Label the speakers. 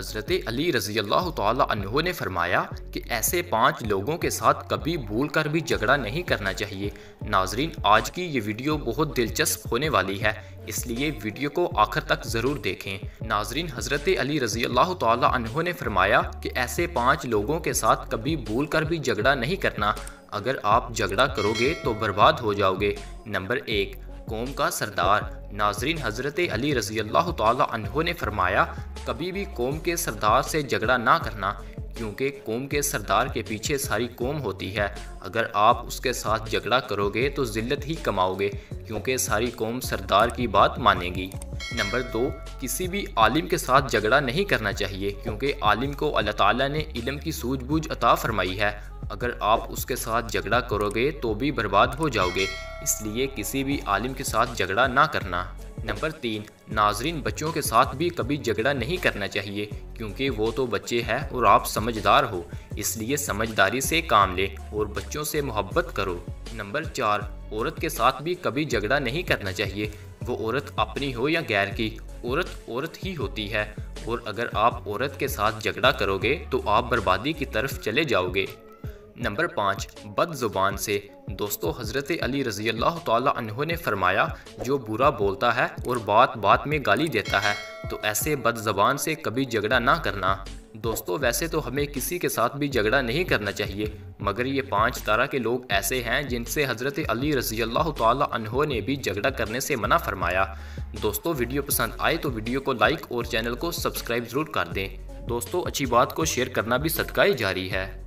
Speaker 1: हज़रत अली रज़ी अल्लाह तहों ने फरमाया कि ऐसे पाँच लोगों के साथ कभी भूल कर भी झगड़ा नहीं करना चाहिए। नाजरीन, आज की ये वीडियो बहुत दिलचस्प होने वाली है, इसलिए वीडियो को आखिर तक ज़रूर देखें। नाजरीन, हज़रत अली रज़ी अल्लाह तहों ने फरमाया कि ऐसे पाँच लोगों के साथ कभी भूल कर भी झगड़ा नहीं करना। अगर आप झगड़ा करोगे तो बर्बाद हो जाओगे। नंबर एक, कौम का सरदार। नाजरीन, हज़रत अली रज़ी अल्लाह तहों ने फरमाया कभी भी कौम के सरदार से झगड़ा ना करना, क्योंकि कौम के सरदार के पीछे सारी कौम होती है। अगर आप उसके साथ झगड़ा करोगे तो ज़िल्लत ही कमाओगे, क्योंकि सारी कौम सरदार की बात मानेगी। नंबर दो, किसी भी आलिम के साथ झगड़ा नहीं करना चाहिए, क्योंकि आलिम को अल्लाह ताला ने इल्म की सूझबूझ अता फरमाई है। अगर आप उसके साथ झगड़ा करोगे तो भी बर्बाद हो जाओगे, इसलिए किसी भी आलिम के साथ झगड़ा ना करना। नंबर तीन, नाजरीन, बच्चों के साथ भी कभी झगड़ा नहीं करना चाहिए, क्योंकि वो तो बच्चे हैं और आप समझदार हो। इसलिए समझदारी से काम ले और बच्चों से मोहब्बत करो। नंबर चार, औरत के साथ भी कभी झगड़ा नहीं करना चाहिए। वो औरत अपनी हो या गैर की, औरत औरत ही होती है। और अगर आप औरत के साथ झगड़ा करोगे तो आप बर्बादी की तरफ़ चले जाओगे। नंबर पाँच, बद ज़ुबान से। दोस्तों, हज़रत अली रज़ी अल्लाह तहों ने फरमाया, जो बुरा बोलता है और बात बात में गाली देता है तो ऐसे बद ज़बान से कभी झगड़ा ना करना। दोस्तों, वैसे तो हमें किसी के साथ भी झगड़ा नहीं करना चाहिए, मगर ये पाँच तरह के लोग ऐसे हैं जिनसे हज़रत अली रज़ी अल्लाह तहों ने भी झगड़ा करने से मना फरमाया। दोस्तों, वीडियो पसंद आए तो वीडियो को लाइक और चैनल को सब्सक्राइब ज़रूर कर दें। दोस्तों, अच्छी बात को शेयर करना भी सदका जारी है।